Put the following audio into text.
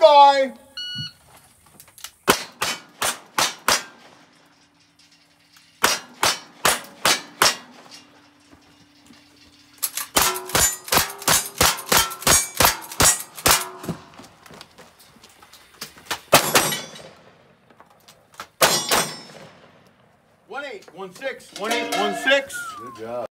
Bye-bye. One eight, one six, one eight, one six. Good job.